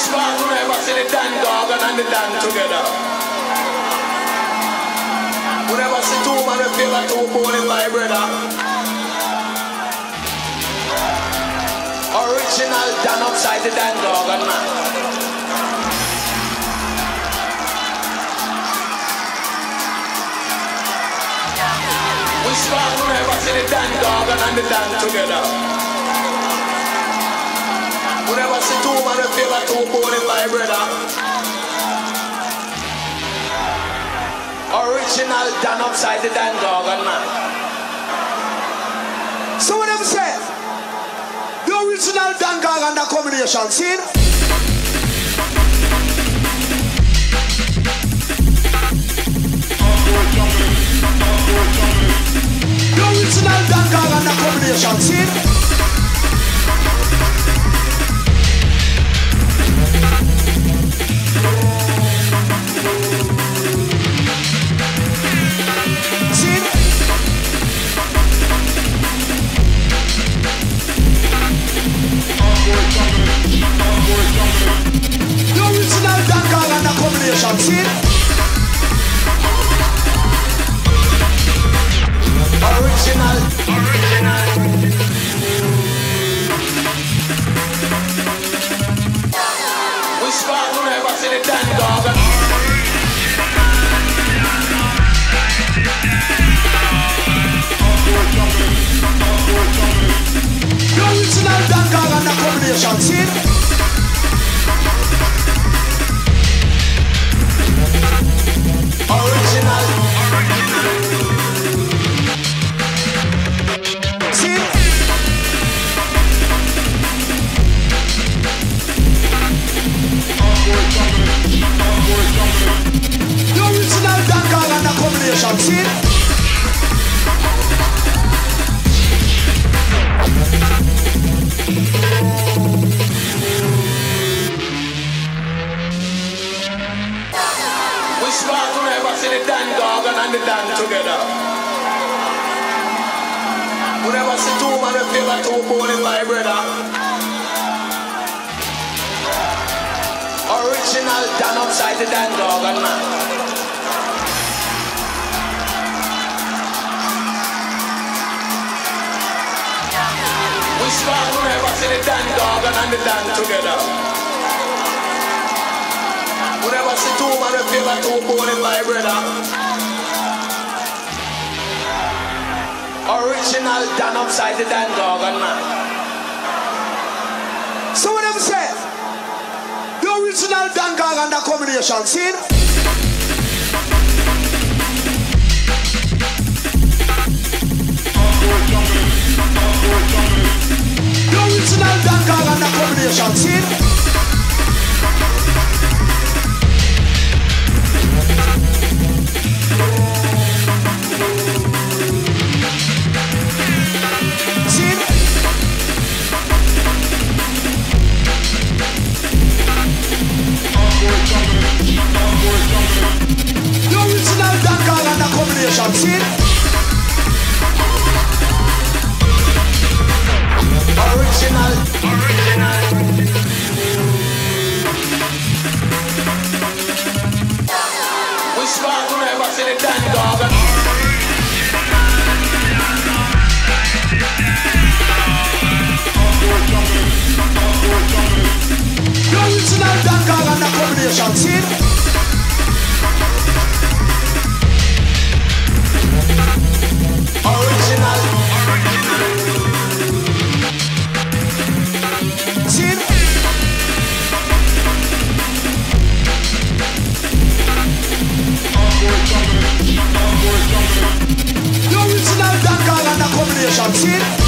spark never see the Dan Gorgon and the Dan together. We never see two man feel like two bone my brother. Original Dan upside the Dan Gorgon man. We spark never see the Dan Gorgon and the Dan together. We never see two man that feel like two bone my brother. Original Dan upside the Dan Gorgon man. So what them say? The original Don Gargon the combination, see? The original Don Gargon the combination? See? Original. Don Gargon the combination, see? We spark you never see the Dan Gorgon and the Dan together. We never see two man feel like two bone my brother. Original Dan upside the Dan Gorgon man. We spark you never see the Dan Gorgon and the Dan together. We never see two man that feel like two bone my brother. Original Dan upside the Dan Gorgon man. So what them say? The original Don Gargon combination, see? Combination, watch.